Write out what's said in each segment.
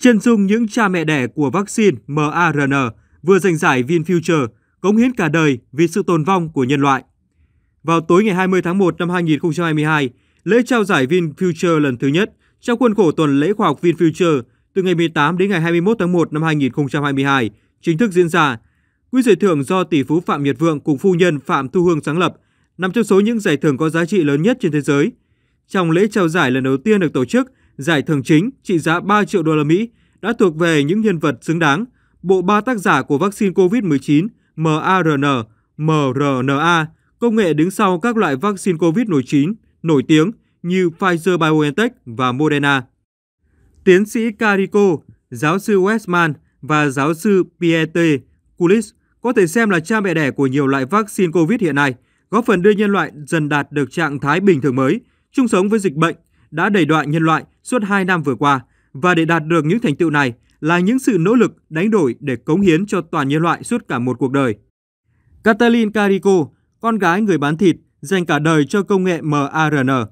Chân dung những cha mẹ đẻ của vaccine mRNA vừa giành giải VinFuture, cống hiến cả đời vì sự tồn vong của nhân loại. Vào tối ngày 20 tháng 1 năm 2022, lễ trao giải VinFuture lần thứ nhất trong khuôn khổ tuần lễ khoa học VinFuture từ ngày 18 đến ngày 21 tháng 1 năm 2022 chính thức diễn ra. Quỹ giải thưởng do tỷ phú Phạm Nhật Vượng cùng phu nhân Phạm Thu Hương sáng lập, nằm trong số những giải thưởng có giá trị lớn nhất trên thế giới. Trong lễ trao giải lần đầu tiên được tổ chức, giải thưởng chính trị giá 3 triệu đô la Mỹ đã thuộc về những nhân vật xứng đáng. Bộ ba tác giả của vaccine COVID-19 mRNA, mRNA, công nghệ đứng sau các loại vaccine COVID nổi chín, nổi tiếng như Pfizer-BioNTech và Moderna. Tiến sĩ Carico, giáo sư Westman và giáo sư Piet Kulis có thể xem là cha mẹ đẻ của nhiều loại vaccine COVID hiện nay, góp phần đưa nhân loại dần đạt được trạng thái bình thường mới, chung sống với dịch bệnh đã đẩy đoạn nhân loại suốt 2 năm vừa qua và để đạt được những thành tựu này là những sự nỗ lực đánh đổi để cống hiến cho toàn nhân loại suốt cả một cuộc đời. Katalin Carico, con gái người bán thịt, dành cả đời cho công nghệ mRNA.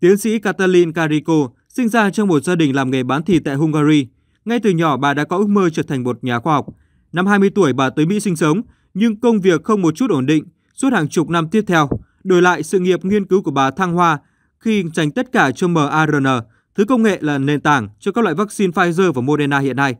Tiến sĩ Katalin Carico sinh ra trong một gia đình làm nghề bán thịt tại Hungary. Ngay từ nhỏ bà đã có ước mơ trở thành một nhà khoa học. Năm 20 tuổi bà tới Mỹ sinh sống, nhưng công việc không một chút ổn định suốt hàng chục năm tiếp theo. Đổi lại sự nghiệp nghiên cứu của bà thăng hoa khi dành tất cả cho mRNA, thứ công nghệ là nền tảng cho các loại vaccine Pfizer và Moderna hiện nay.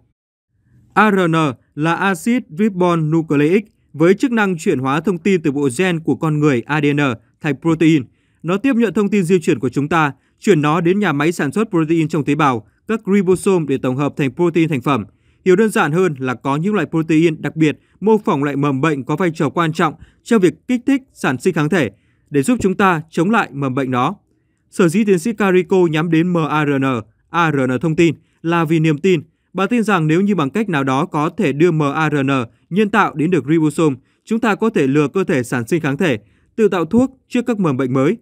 ARN là acid ribonucleic với chức năng chuyển hóa thông tin từ bộ gen của con người ADN thành protein. Nó tiếp nhận thông tin di chuyển của chúng ta, chuyển nó đến nhà máy sản xuất protein trong tế bào, các ribosome để tổng hợp thành protein thành phẩm. Hiểu đơn giản hơn là có những loại protein đặc biệt mô phỏng lại mầm bệnh có vai trò quan trọng trong việc kích thích sản sinh kháng thể để giúp chúng ta chống lại mầm bệnh đó. Sở dĩ tiến sĩ Carico nhắm đến mRNA, ARN thông tin là vì niềm tin. Bà tin rằng nếu như bằng cách nào đó có thể đưa mRNA nhân tạo đến được ribosome, chúng ta có thể lừa cơ thể sản sinh kháng thể, tự tạo thuốc trước các mầm bệnh mới.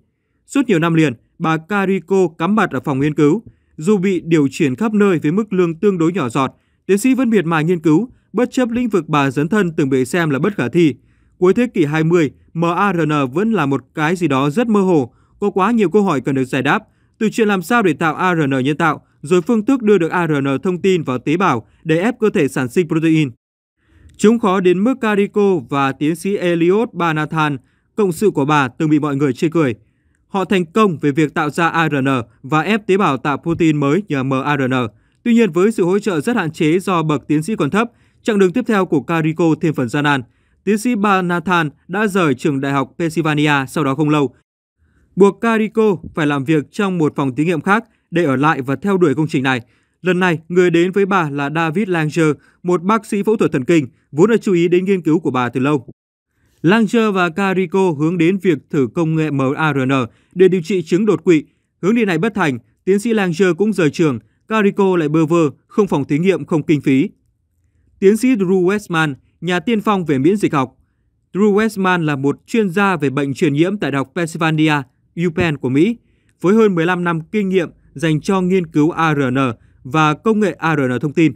Suốt nhiều năm liền, bà Carico cắm mặt ở phòng nghiên cứu. Dù bị điều chuyển khắp nơi với mức lương tương đối nhỏ giọt, tiến sĩ vẫn miệt mài nghiên cứu, bất chấp lĩnh vực bà dấn thân từng bị xem là bất khả thi. Cuối thế kỷ 20, mRNA vẫn là một cái gì đó rất mơ hồ, có quá nhiều câu hỏi cần được giải đáp, từ chuyện làm sao để tạo ARN nhân tạo, rồi phương thức đưa được ARN thông tin vào tế bào để ép cơ thể sản sinh protein. Chúng khó đến mức Carico và tiến sĩ Elliot Banathan, cộng sự của bà từng bị mọi người chê cười. Họ thành công về việc tạo ra ARN và ép tế bào tạo protein mới nhờ mRNA. Tuy nhiên với sự hỗ trợ rất hạn chế do bậc tiến sĩ còn thấp, chặng đường tiếp theo của Carico thêm phần gian nan. Tiến sĩ Banathan đã rời trường đại học Pennsylvania sau đó không lâu buộc Carico phải làm việc trong một phòng thí nghiệm khác để ở lại và theo đuổi công trình này. Lần này, người đến với bà là David Langer, một bác sĩ phẫu thuật thần kinh, vốn đã chú ý đến nghiên cứu của bà từ lâu. Langer và Carico hướng đến việc thử công nghệ mRNA để điều trị chứng đột quỵ. Hướng đi này bất thành, tiến sĩ Langer cũng rời trường, Carico lại bơ vơ, không phòng thí nghiệm không kinh phí. Tiến sĩ Drew Westman, nhà tiên phong về miễn dịch học. Drew Westman là một chuyên gia về bệnh truyền nhiễm tại Đại học Pennsylvania UPenn của Mỹ, với hơn 15 năm kinh nghiệm dành cho nghiên cứu ARN và công nghệ ARN thông tin.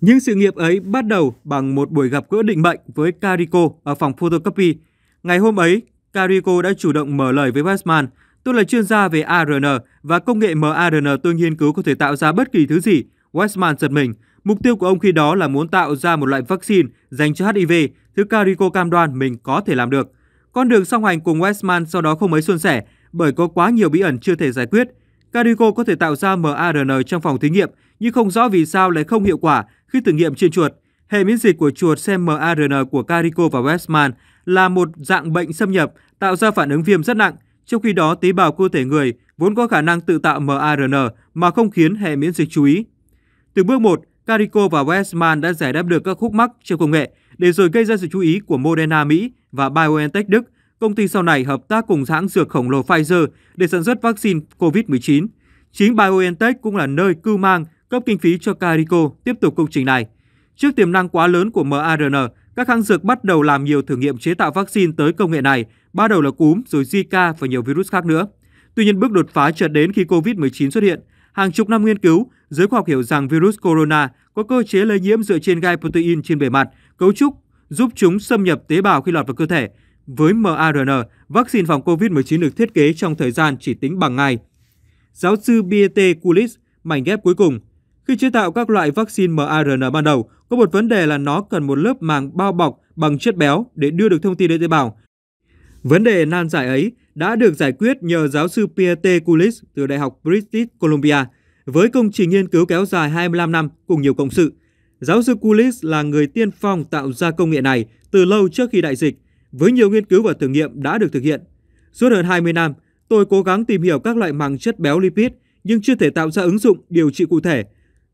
Những sự nghiệp ấy bắt đầu bằng một buổi gặp gỡ định mệnh với Carico ở phòng photocopy. Ngày hôm ấy, Carico đã chủ động mở lời với Westman, tôi là chuyên gia về ARN và công nghệ mRNA tôi nghiên cứu có thể tạo ra bất kỳ thứ gì. Westman giật mình. Mục tiêu của ông khi đó là muốn tạo ra một loại vaccine dành cho HIV, thứ Carico cam đoan mình có thể làm được. Con đường song hành cùng Westman sau đó không mấy suôn sẻ bởi có quá nhiều bí ẩn chưa thể giải quyết. Carico có thể tạo ra mRNA trong phòng thí nghiệm nhưng không rõ vì sao lại không hiệu quả khi thử nghiệm trên chuột. Hệ miễn dịch của chuột xem mRNA của Carico và Westman là một dạng bệnh xâm nhập tạo ra phản ứng viêm rất nặng, trong khi đó tế bào cơ thể người vốn có khả năng tự tạo mRNA mà không khiến hệ miễn dịch chú ý. Từ bước 1, Carico và Westman đã giải đáp được các khúc mắc trong công nghệ để rồi gây ra sự chú ý của Moderna Mỹ và BioNTech Đức, công ty sau này hợp tác cùng hãng dược khổng lồ Pfizer để sản xuất vaccine COVID-19. Chính BioNTech cũng là nơi cưu mang cấp kinh phí cho Carico tiếp tục công trình này. Trước tiềm năng quá lớn của mRNA, các hãng dược bắt đầu làm nhiều thử nghiệm chế tạo vaccine tới công nghệ này, ban đầu là cúm, rồi Zika và nhiều virus khác nữa. Tuy nhiên bước đột phá chợt đến khi COVID-19 xuất hiện. Hàng chục năm nghiên cứu, giới khoa học hiểu rằng virus corona có cơ chế lây nhiễm dựa trên gai protein trên bề mặt, cấu trúc giúp chúng xâm nhập tế bào khi lọt vào cơ thể. Với mRNA, vaccine phòng COVID-19 được thiết kế trong thời gian chỉ tính bằng ngày. Giáo sư B.T. Kulis, mảnh ghép cuối cùng. Khi chế tạo các loại vaccine mRNA ban đầu, có một vấn đề là nó cần một lớp màng bao bọc bằng chất béo để đưa được thông tin đến tế bào. Vấn đề nan giải ấy đã được giải quyết nhờ giáo sư Pierre Kulis từ Đại học British Columbia với công trình nghiên cứu kéo dài 25 năm cùng nhiều cộng sự. Giáo sư Kulis là người tiên phong tạo ra công nghệ này từ lâu trước khi đại dịch, với nhiều nghiên cứu và thử nghiệm đã được thực hiện. Suốt hơn 20 năm, tôi cố gắng tìm hiểu các loại màng chất béo lipid nhưng chưa thể tạo ra ứng dụng điều trị cụ thể.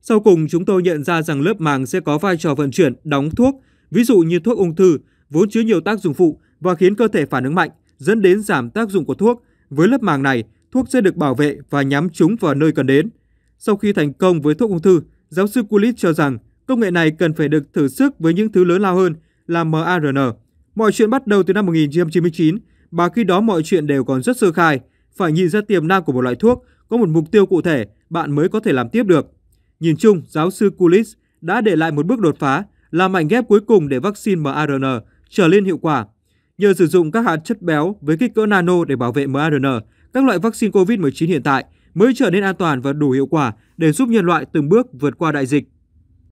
Sau cùng, chúng tôi nhận ra rằng lớp màng sẽ có vai trò vận chuyển, đóng thuốc, ví dụ như thuốc ung thư, vốn chứa nhiều tác dụng phụ và khiến cơ thể phản ứng mạnh, dẫn đến giảm tác dụng của thuốc. Với lớp màng này, thuốc sẽ được bảo vệ và nhắm chúng vào nơi cần đến. Sau khi thành công với thuốc ung thư, giáo sư Kulit cho rằng công nghệ này cần phải được thử sức với những thứ lớn lao hơn là mRNA. Mọi chuyện bắt đầu từ năm 1999, và khi đó mọi chuyện đều còn rất sơ khai. Phải nhìn ra tiềm năng của một loại thuốc, có một mục tiêu cụ thể, bạn mới có thể làm tiếp được. Nhìn chung, giáo sư Kulis đã để lại một bước đột phá, là mảnh ghép cuối cùng để vaccine mRNA trở lên hiệu quả. Nhờ sử dụng các hạt chất béo với kích cỡ nano để bảo vệ mRNA, các loại vaccine COVID-19 hiện tại mới trở nên an toàn và đủ hiệu quả để giúp nhân loại từng bước vượt qua đại dịch.